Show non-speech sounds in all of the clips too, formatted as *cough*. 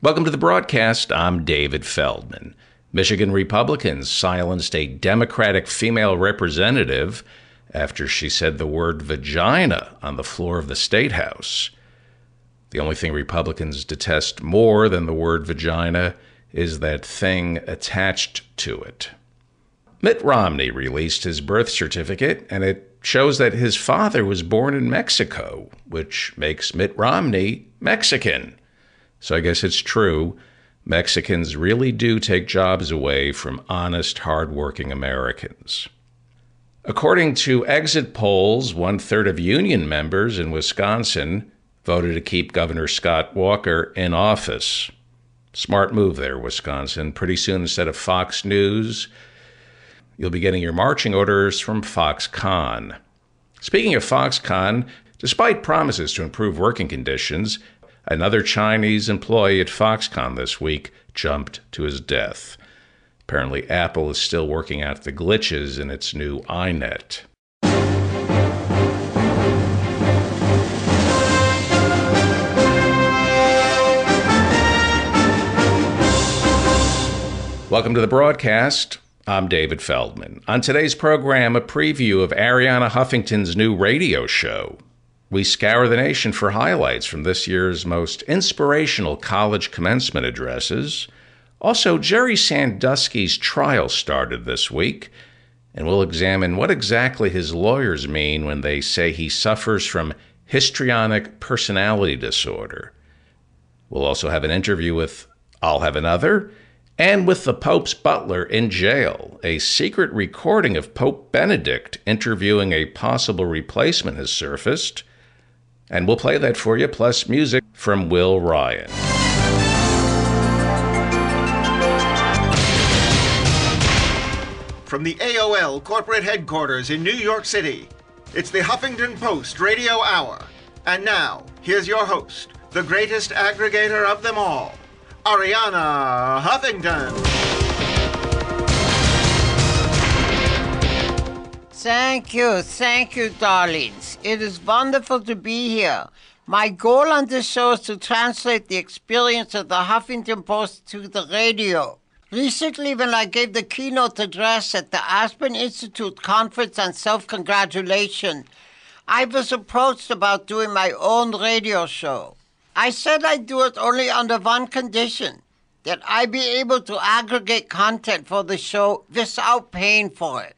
Welcome to the broadcast. I'm David Feldman. Michigan Republicans silenced a Democratic female representative after she said the word vagina on the floor of the State House. The only thing Republicans detest more than the word vagina is that thing attached to it. Mitt Romney released his birth certificate, and it shows that his father was born in Mexico, which makes Mitt Romney Mexican. So I guess it's true. Mexicans really do take jobs away from honest, hardworking Americans. According to exit polls, one third of union members in Wisconsin voted to keep Governor Scott Walker in office. Smart move there, Wisconsin. Pretty soon, instead of Fox News, you'll be getting your marching orders from Foxconn. Speaking of Foxconn, despite promises to improve working conditions, another Chinese employee at Foxconn this week jumped to his death. Apparently, Apple is still working out the glitches in its new iNet. Welcome to the broadcast. I'm David Feldman. On today's program, a preview of Arianna Huffington's new radio show. We scour the nation for highlights from this year's most inspirational college commencement addresses. Also, Jerry Sandusky's trial started this week, and we'll examine what exactly his lawyers mean when they say he suffers from histrionic personality disorder. We'll also have an interview with I'll Have Another and with the Pope's butler in jail. A secret recording of Pope Benedict interviewing a possible replacement has surfaced. And we'll play that for you, plus music from Will Ryan. From the AOL corporate headquarters in New York City, it's the Huffington Post Radio Hour. And now, here's your host, the greatest aggregator of them all. Arianna Huffington. Thank you, thank you, darlings. It is wonderful to be here. My goal on this show is to translate the experience of the Huffington Post to the radio. Recently, when I gave the keynote address at the Aspen Institute Conference on Self Congratulation, I was approached about doing my own radio show. I said I'd do it only under one condition that I be able to aggregate content for the show without paying for it.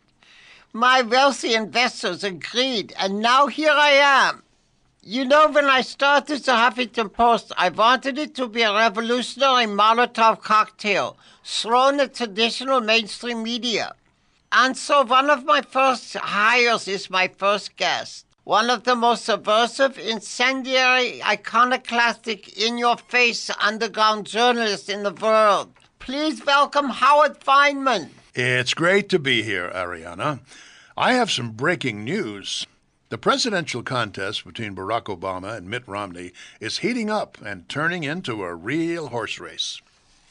My wealthy investors agreed, and now here I am. You know, when I started the Huffington Post, I wanted it to be a revolutionary Molotov cocktail thrown at traditional mainstream media. And so one of my first hires is my first guest one of the most subversive, incendiary, iconoclastic, in your face underground journalists in the world. Please welcome Howard Fineman. It's great to be here, Arianna. I have some breaking news. The presidential contest between Barack Obama and Mitt Romney is heating up and turning into a real horse race.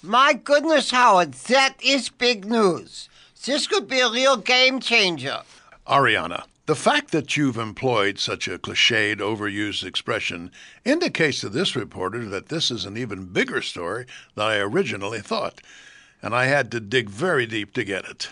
My goodness, Howard, that is big news. This could be a real game changer. Arianna, the fact that you've employed such a cliched, overused expression indicates to this reporter that this is an even bigger story than I originally thought, and I had to dig very deep to get it.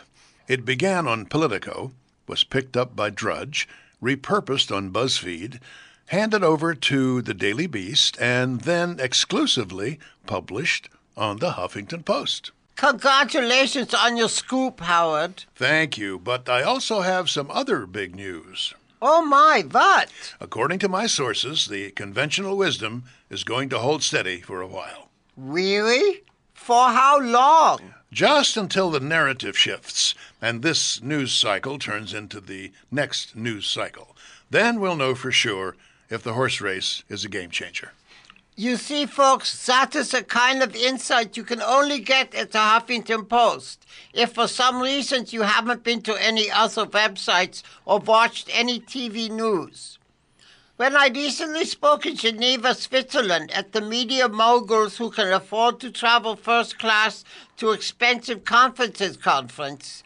It began on Politico, was picked up by Drudge, repurposed on BuzzFeed, handed over to the Daily Beast, and then exclusively published on the Huffington Post. Congratulations on your scoop, Howard. Thank you, but I also have some other big news. Oh my, what? According to my sources, the conventional wisdom is going to hold steady for a while. Really? For how long? Just until the narrative shifts and this news cycle turns into the next news cycle. Then we'll know for sure if the horse race is a game changer. You see, folks, that is a kind of insight you can only get at the Huffington Post. If for some reason you haven't been to any other websites or watched any TV news. When I recently spoke in Geneva, Switzerland, at the media moguls who can afford to travel first class to expensive conferences conference,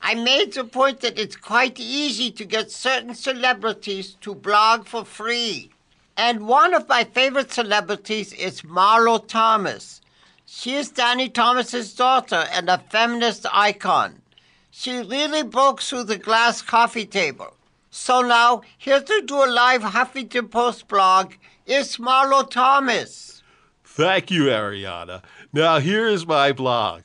I made the point that it's quite easy to get certain celebrities to blog for free. And one of my favorite celebrities is Marlo Thomas. She is Danny Thomas's daughter and a feminist icon. She really broke through the glass coffee table. So now, here to do a live Huffington Post blog is Marlo Thomas. Thank you, Arianna. Now here is my blog.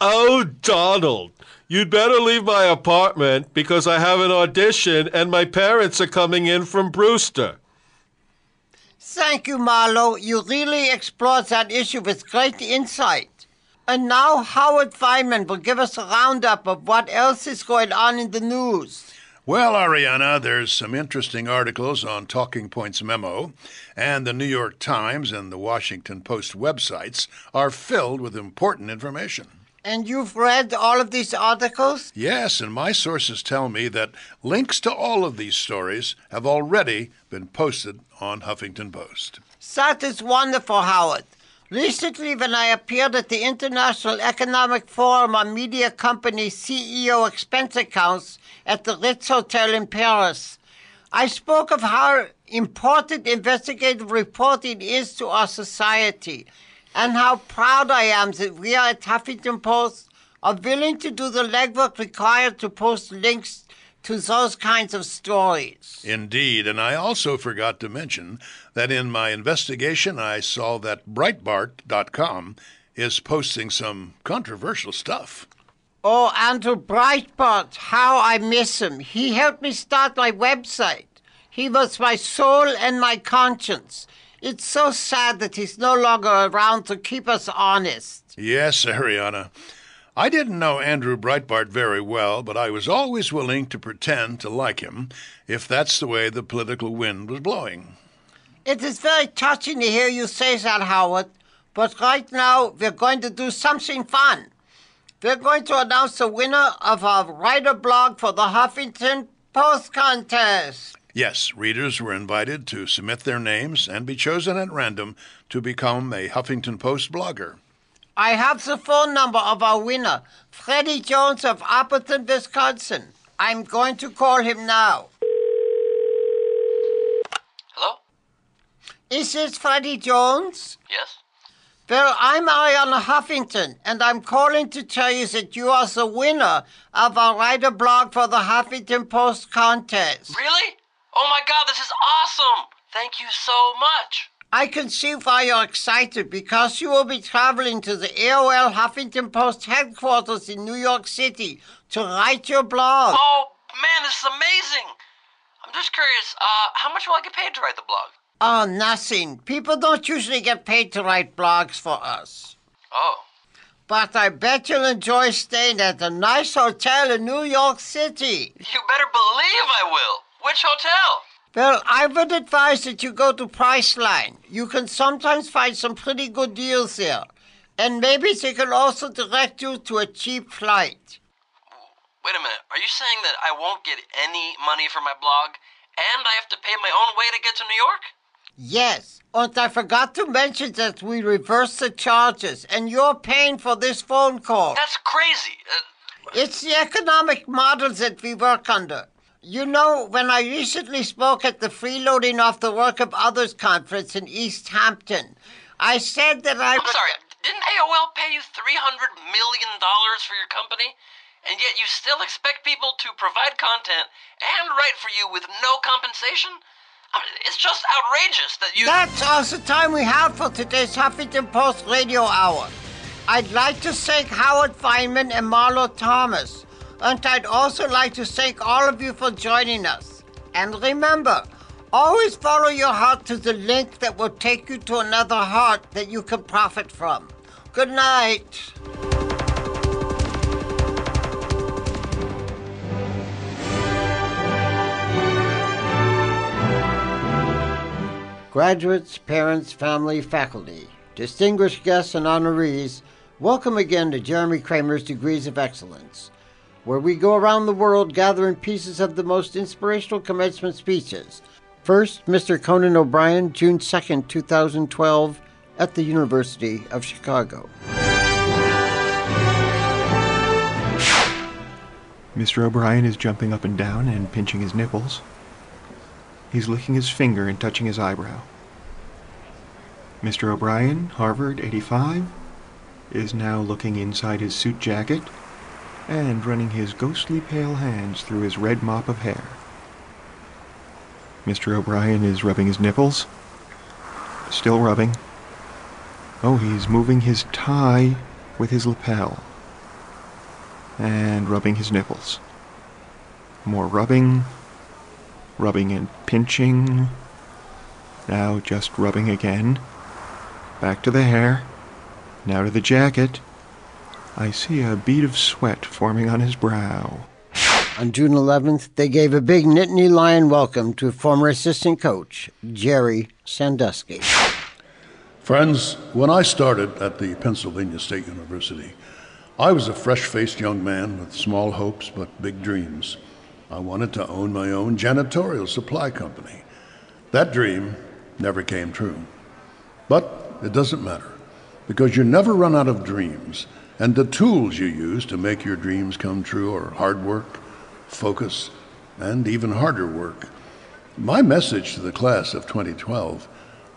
Oh, Donald, you'd better leave my apartment because I have an audition and my parents are coming in from Brewster. Thank you, Marlo. You really explored that issue with great insight. And now Howard Fineman will give us a roundup of what else is going on in the news. Well, Arianna, there's some interesting articles on Talking Points Memo, and the New York Times and the Washington Post websites are filled with important information. And you've read all of these articles? Yes, and my sources tell me that links to all of these stories have already been posted on Huffington Post. That is wonderful, Howard. Recently, when I appeared at the International Economic Forum on Media Company CEO expense accounts at the Ritz Hotel in Paris, I spoke of how important investigative reporting is to our society and how proud I am that we are at Huffington Post are willing to do the legwork required to post links to those kinds of stories. Indeed, and I also forgot to mention that in my investigation I saw that Breitbart.com is posting some controversial stuff. Oh, Andrew Breitbart, how I miss him. He helped me start my website. He was my soul and my conscience. It's so sad that he's no longer around to keep us honest. Yes, Arianna. I didn't know Andrew Breitbart very well, but I was always willing to pretend to like him if that's the way the political wind was blowing. It is very touching to hear you say that, Howard. But right now, we're going to do something fun. We're going to announce the winner of our writer blog for the Huffington Post contest. Yes, readers were invited to submit their names and be chosen at random to become a Huffington Post blogger. I have the phone number of our winner, Freddie Jones of Appleton, Wisconsin. I'm going to call him now. Hello? Is this Freddie Jones? Yes? Well, I'm Arianna Huffington, and I'm calling to tell you that you are the winner of our writer blog for the Huffington Post contest. Really? Oh my god, this is awesome! Thank you so much! I can see why you're excited because you will be traveling to the AOL Huffington Post headquarters in New York City to write your blog. Oh man, this is amazing! I'm just curious, uh, how much will I get paid to write the blog? Oh, nothing. People don't usually get paid to write blogs for us. Oh. But I bet you'll enjoy staying at a nice hotel in New York City. You better believe I will! Which hotel? Well, I would advise that you go to Priceline. You can sometimes find some pretty good deals there. And maybe they can also direct you to a cheap flight. Wait a minute, are you saying that I won't get any money for my blog and I have to pay my own way to get to New York? Yes, and I forgot to mention that we reversed the charges and you're paying for this phone call. That's crazy. Uh, It's the economic model that we work under. You know, when I recently spoke at the Freeloading Off the Work of Others conference in East Hampton, I said that I. I'm sorry, didn't AOL pay you $300 million for your company? And yet you still expect people to provide content and write for you with no compensation? I mean, it's just outrageous that you. That's all the time we have for today's Huffington Post Radio Hour. I'd like to thank Howard Fineman and Marlo Thomas. And I'd also like to thank all of you for joining us. And remember, always follow your heart to the link that will take you to another heart that you can profit from. Good night. Graduates, parents, family, faculty, distinguished guests, and honorees, welcome again to Jeremy Kramer's Degrees of Excellence, where we go around the world gathering pieces of the most inspirational commencement speeches. First, Mr. Conan O'Brien, June 2nd, 2012, at the University of Chicago. Mr. O'Brien is jumping up and down and pinching his nipples. He's licking his finger and touching his eyebrow. Mr. O'Brien, Harvard, 85. is now looking inside his suit jacket and running his ghostly pale hands through his red mop of hair. Mr. O'Brien is rubbing his nipples. Still rubbing. Oh, he's moving his tie with his lapel. And rubbing his nipples. More rubbing. Rubbing and pinching. Now just rubbing again. Back to the hair. Now to the jacket. I see a bead of sweat forming on his brow. On June 11th, they gave a big Nittany Lion welcome to former assistant coach Jerry Sandusky. Friends, when I started at the Pennsylvania State University, I was a fresh faced young man with small hopes but big dreams. I wanted to own my own janitorial supply company. That dream never came true. But it doesn't matter, because you never run out of dreams, and the tools you use to make your dreams come true are hard work, focus, and even harder work. My message to the class of 2012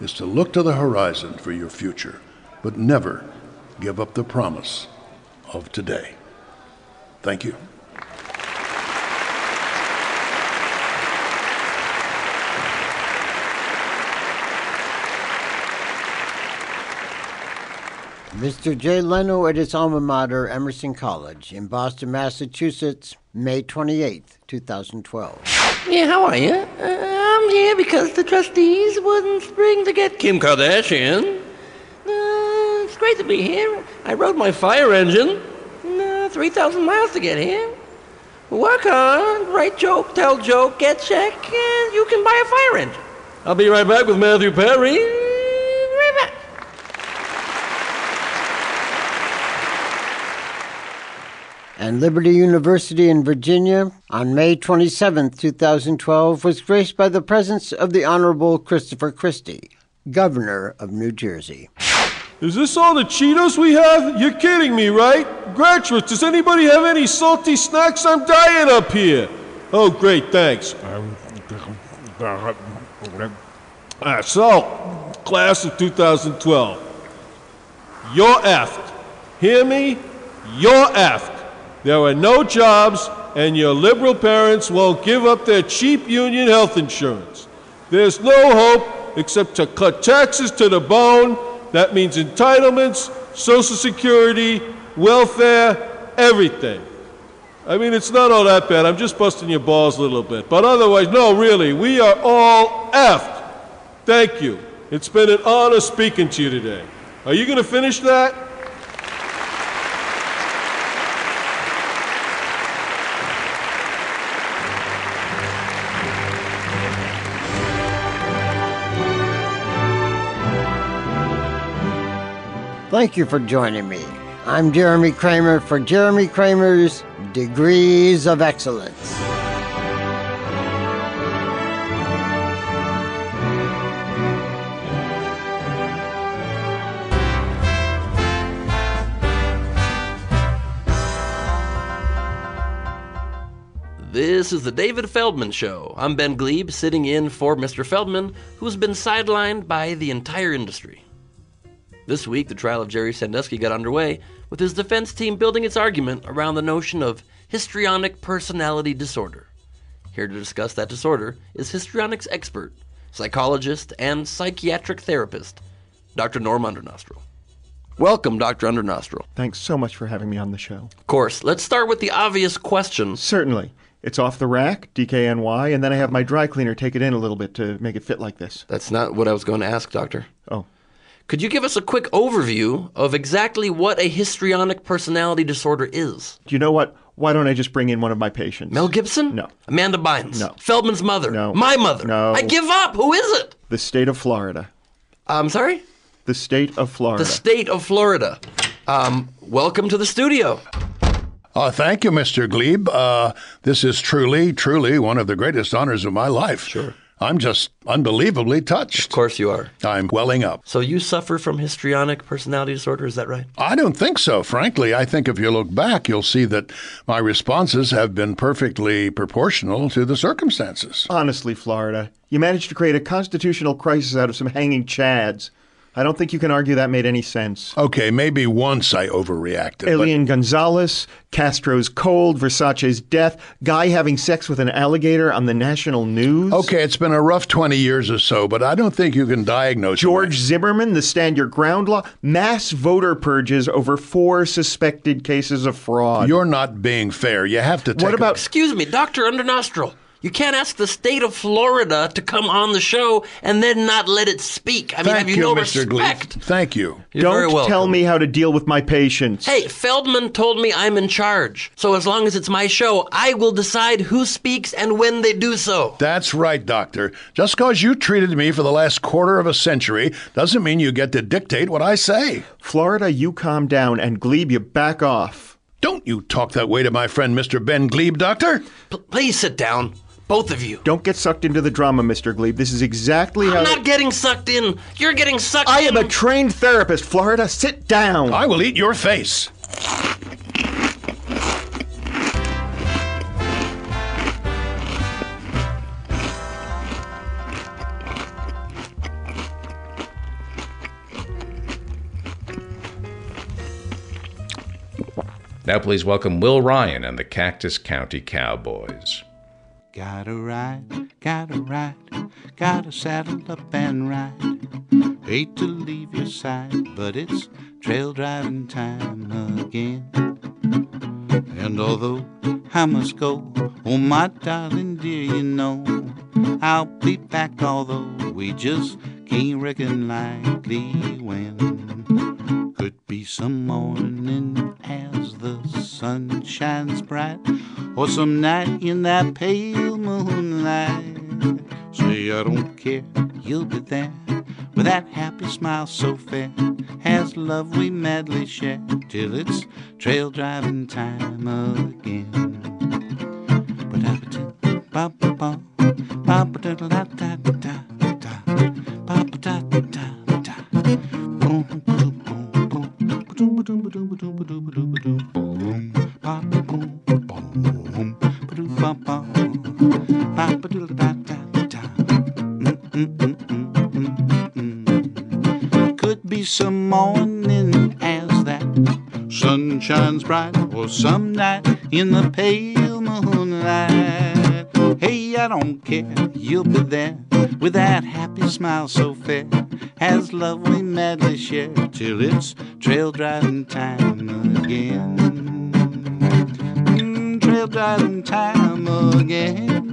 is to look to the horizon for your future, but never give up the promise of today. Thank you. Mr. Jay Leno at his alma mater, Emerson College, in Boston, Massachusetts, May 28th, 2012. Yeah, how are you? Uh, I'm here because the trustees wouldn't spring to get Kim Kardashian. Uh, it's great to be here. I rode my fire engine. Uh, 3,000 miles to get here. Work hard, write joke, tell joke, get check, and you can buy a fire engine. I'll be right back with Matthew Perry. Right back. And Liberty University in Virginia, on May 27, 2012, was graced by the presence of the Honorable Christopher Christie, Governor of New Jersey. Is this all the Cheetos we have? You're kidding me, right? Graduates, does anybody have any salty snacks? I'm dying up here. Oh, great, thanks. Ah, so, class of 2012, you're effed. Hear me? You're effed. There are no jobs, and your liberal parents won't give up their cheap union health insurance. There's no hope except to cut taxes to the bone. That means entitlements, Social Security, welfare, everything. I mean, it's not all that bad. I'm just busting your balls a little bit. But otherwise, no, really, we are all effed. Thank you. It's been an honor speaking to you today. Are you going to finish that? Thank you for joining me. I'm Jeremy Kramer for Jeremy Kramer's Degrees of Excellence. This is the David Feldman Show. I'm Ben Gleib, sitting in for Mr. Feldman, who's been sidelined by the entire industry. This week, the trial of Jerry Sandusky got underway, with his defense team building its argument around the notion of histrionic personality disorder. Here to discuss that disorder is histrionics expert, psychologist, and psychiatric therapist, Dr. Norm Undernostril. Welcome, Dr. Undernostril. Thanks so much for having me on the show. Of course, let's start with the obvious question. Certainly. It's off the rack, DKNY, and then I have my dry cleaner take it in a little bit to make it fit like this. That's not what I was going to ask, Doctor. Oh, Could you give us a quick overview of exactly what a histrionic personality disorder is? do you know what? Why don't I just bring in one of my patients? Mel Gibson? No. Amanda Bynes? No. Feldman's mother? No. My mother? No. I give up. Who is it? The state of Florida. I'm sorry? The state of Florida. The state of Florida. Um, welcome to the studio. Uh, thank you, Mr. Gleib. Uh, this is truly, truly one of the greatest honors of my life. Sure. I'm just unbelievably touched. Of course you are. I'm welling up. So you suffer from histrionic personality disorder, is that right? I don't think so, frankly. I think if you look back, you'll see that my responses have been perfectly proportional to the circumstances. Honestly, Florida, you managed to create a constitutional crisis out of some hanging chads. I don't think you can argue that made any sense. Okay, maybe once I overreacted. but- Elian Gonzalez, Castro's cold, Versace's death, guy having sex with an alligator on the national news. Okay, it's been a rough 20 years or so, but I don't think you can diagnose George Zimmerman, the Stand Your Ground law, mass voter purges over four suspected cases of fraud. You're not being fair. You have to take what a- about Excuse me, Dr. Undernostril. You can't ask the state of Florida to come on the show and then not let it speak. I mean, Thank have you, you, no Mr. respect? Gleason. Thank you. You're very don't welcome. tell me how to deal with my patients? Hey, Feldman told me I'm in charge. So as long as it's my show, I will decide who speaks and when they do so. That's right, Doctor. Just because you treated me for the last quarter of a century doesn't mean you get to dictate what I say. Florida, you calm down, and Gleib, you back off. Don't you talk that way to my friend Mr. Ben Gleib, Doctor. P- please sit down, both of you. Don't get sucked into the drama, Mr. Gleib. This is exactly how. I'm not getting sucked in. You're getting sucked I in. am a trained therapist, Florida. Sit down. I will eat your face. Now, please welcome Will Ryan and the Cactus County Cowboys. Gotta ride, gotta ride, gotta saddle up and ride. Hate to leave your side, but it's trail driving time again. And although I must go, oh my darling dear, you know I'll be back, although we just can't reckon likely when. Could be some morning as the sun shines bright, or some night in that pale moonlight. Say I don't care, you'll be there with that happy smile so fair. Has love we madly share till it's trail driving time again. Ba-da-ba-da, ba-ba-da-da-da-da-da, bright, or some night in the pale moonlight. Hey, I don't care, you'll be there with that happy smile so fair. As love we madly share till it's trail driving time again. Mm, trail driving time again.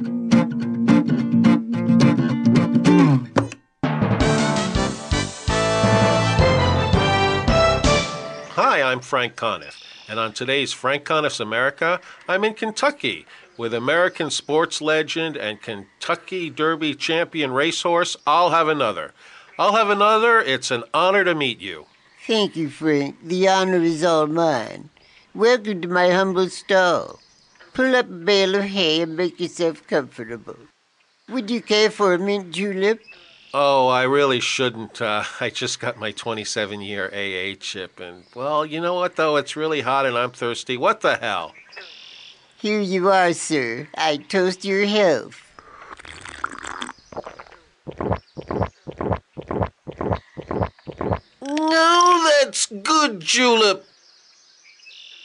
Hi, I'm Frank Conniff, and on today's Frank Conniff's America, I'm in Kentucky with American sports legend and Kentucky Derby champion racehorse. I'll have another. I'll have another. It's an honor to meet you. Thank you, Frank. The honor is all mine. Welcome to my humble stall. Pull up a bale of hay and make yourself comfortable. Would you care for a mint julep? Oh, I really shouldn't. Uh, *laughs* I just got my 27 year AA chip, and well, you know what, though? It's really hot and I'm thirsty. What the hell? Here you are, sir. I toast your health. No, that's good, Julep.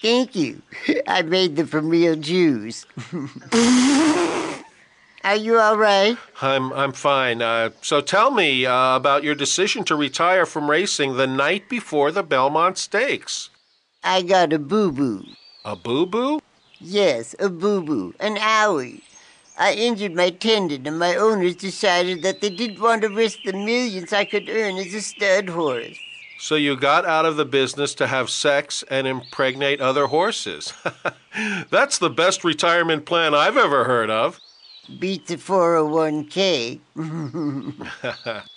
Thank you. *laughs* I made them from real Jews. *laughs* Are you all right? I'm I'm fine. Uh, so tell me uh, about your decision to retire from racing the night before the Belmont Stakes. I got a boo boo. A boo boo? Yes, a boo boo, an owie. I injured my tendon, and my owners decided that they didn't want to risk the millions I could earn as a stud horse. So you got out of the business to have sex and impregnate other horses. *laughs* That's the best retirement plan I've ever heard of. Beat the 401k. *laughs*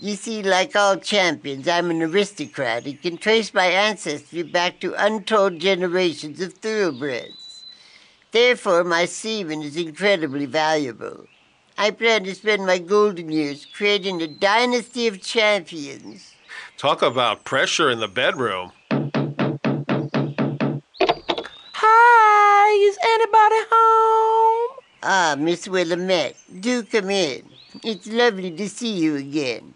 you see, like all champions, I'm an aristocrat and can trace my ancestry back to untold generations of thoroughbreds. Therefore, my semen is incredibly valuable. I plan to spend my golden years creating a dynasty of champions. Talk about pressure in the bedroom. Hi, is anybody home? Ah, Miss Willamette, do come in. It's lovely to see you again.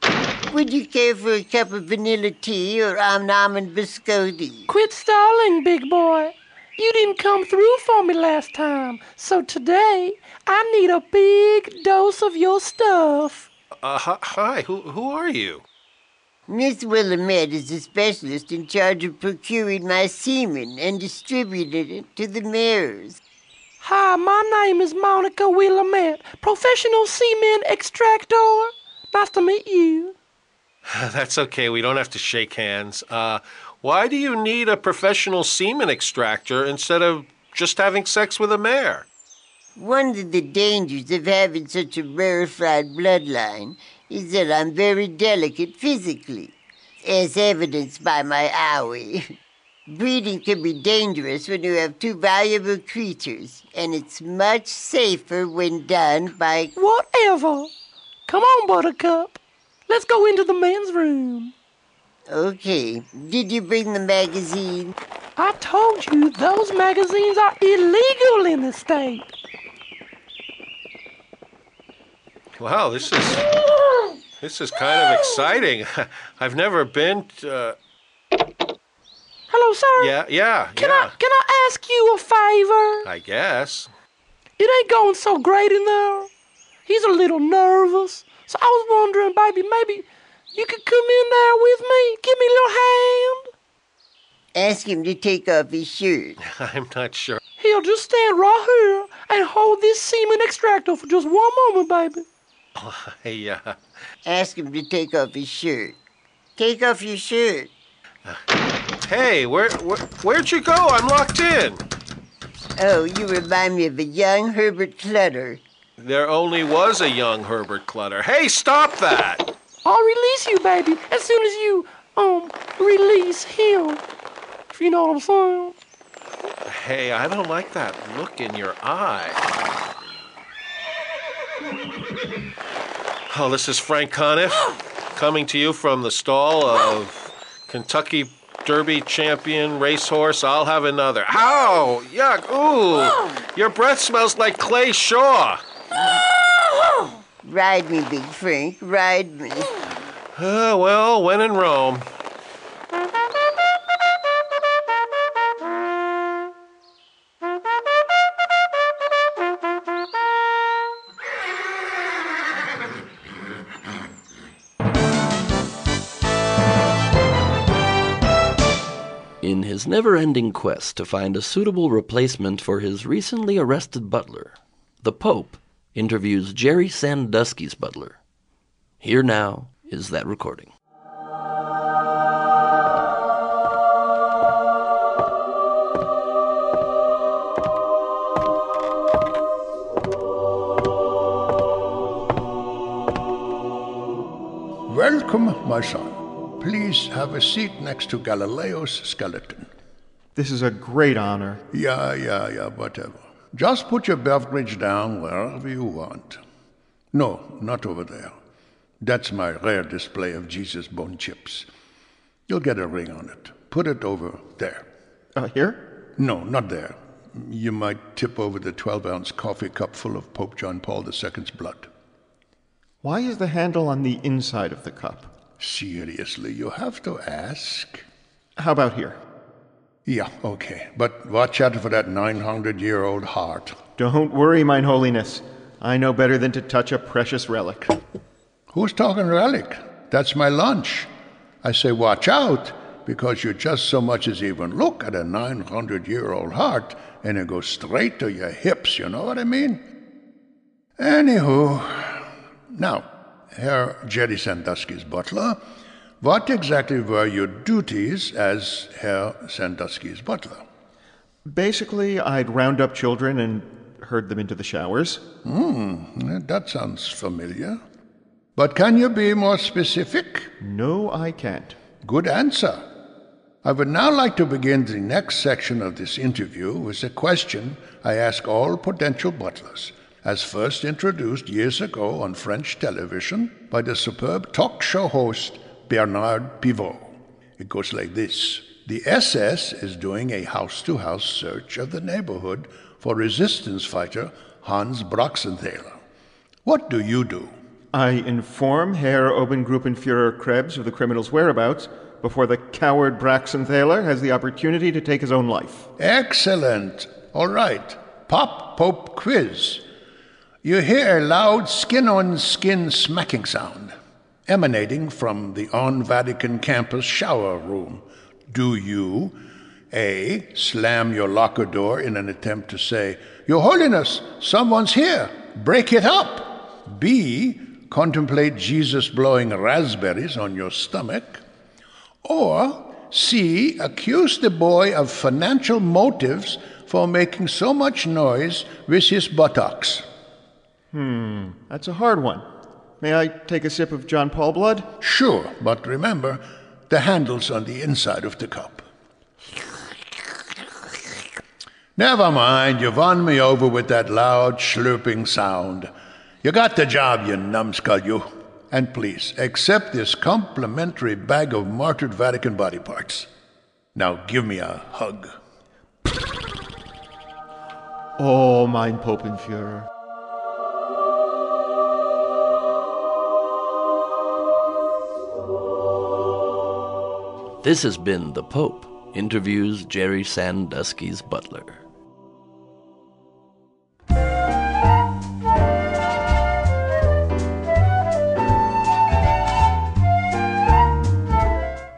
Would you care for a cup of vanilla tea or almond almond biscotti? Quit stalling, big boy. You didn't come through for me last time, so today I need a big dose of your stuff. Uh, hi, hi, who, who are you? Miss Willamette is a specialist in charge of procuring my semen and distributing it to the mares. Hi, my name is Monica Willamette, professional semen extractor. Nice to meet you. *sighs* That's okay, we don't have to shake hands. Uh, why do you need a professional semen extractor instead of just having sex with a mare? One of the dangers of having such a rarefied bloodline is that I'm very delicate physically, as evidenced by my owie. *laughs* Breeding can be dangerous when you have two valuable creatures, and it's much safer when done by. Whatever. Come on, Buttercup. Let's go into the men's room. Okay, did you bring the magazine? I told you those magazines are illegal in the state. Wow, this is this is kind of exciting. *laughs* I've never been. To, Hello, sir. yeah, yeah, Can yeah. I can I ask you a favor? I guess. It ain't going so great in there. He's a little nervous. So I was wondering, baby, maybe you could come in there with me. Give me a little hand. Ask him to take off his shirt. *laughs* I'm not sure. He'll just stand right here and hold this semen extractor for just one moment, baby. *laughs* Hey, uh, Ask him to take off his shirt. Take off your shirt. *laughs* hey, where, where where'd you go? I'm locked in. Oh, you remind me of a young Herbert Clutter. There only was a young Herbert Clutter. Hey, stop that! I'll release you, baby, as soon as you, um, release him. If you know what I'm saying. Hey, I don't like that look in your eye. Oh, this is Frank Conniff *gasps* coming to you from the stall of Kentucky Derby champion racehorse. I'll have another. Ow! Yuck! Ooh! Your breath smells like Clay Shaw. Ride me, Big Frank, ride me. Uh, well, when in Rome. His never ending quest to find a suitable replacement for his recently arrested butler, the Pope interviews Jerry Sandusky's butler. Here now is that recording. Welcome, my son. Please have a seat next to Galileo's skeleton. This is a great honor. Yeah, yeah, yeah, whatever. Just put your beverage down wherever you want. No, not over there. That's my rare display of Jesus bone chips. You'll get a ring on it. Put it over there. Uh, here? No, not there. You might tip over the 12 ounce coffee cup full of Pope John Paul II's blood. Why is the handle on the inside of the cup? Seriously, you have to ask? How about here? Yeah, okay. But watch out for that 900 year old heart. Don't worry, mine holiness. I know better than to touch a precious relic. Who's talking relic? That's my lunch. I say, watch out, because you just so much as even look at a 900 year old heart and it goes straight to your hips, you know what I mean? Anywho, now, Herr Jerry Sandusky's butler, what exactly were your duties as Herr Sandusky's butler? Basically, I'd round up children and herd them into the showers. Hmm, that sounds familiar. But can you be more specific? No, I can't. Good answer. I would now like to begin the next section of this interview with a question I ask all potential butlers, as first introduced years ago on French television by the superb talk show host Bernard Pivot. It goes like this The SS is doing a house to house search of the neighborhood for resistance fighter Hans Broxenthaler. What do you do? I inform Herr Obergruppenführer Krebs of the criminal's whereabouts before the coward Braxton Thaler has the opportunity to take his own life. Excellent. All right. Pop Pope quiz. You hear a loud skin on skin smacking sound emanating from the on Vatican campus shower room. Do you A. Slam your locker door in an attempt to say, Your Holiness, someone's here, break it up? B. Contemplate Jesus blowing raspberries on your stomach? Or C. Accuse the boy of financial motives for making so much noise with his buttocks? Hmm, that's a hard one. May I take a sip of John Paul blood? Sure, but remember, the handle's on the inside of the cup. Never mind, you've won me over with that loud, slurping sound. You got the job, you numbskull, you. And please, accept this complimentary bag of martyred Vatican body parts. Now give me a hug. Oh, mein Popenführer. This has been The Pope interviews Jerry Sandusky's butler.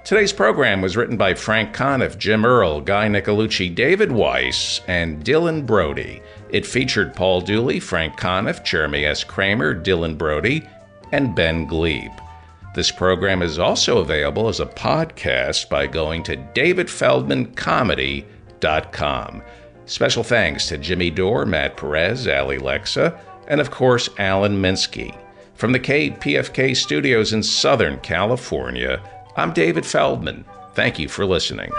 Today's program was written by Frank Conniff, Jim Earl, Guy Nicolucci, David Weiss, and Dylan Brody. It featured Paul Dooley, Frank Conniff, Jeremy S. Kramer, Dylan Brody, and Ben Gleib. This program is also available as a podcast by going to davidfeldmancomedy.com. Special thanks to Jimmy Dore, Matt Perez, Ali Lexa, and of course, Alan Minsky. From the KPFK studios in Southern California, I'm David Feldman. Thank you for listening.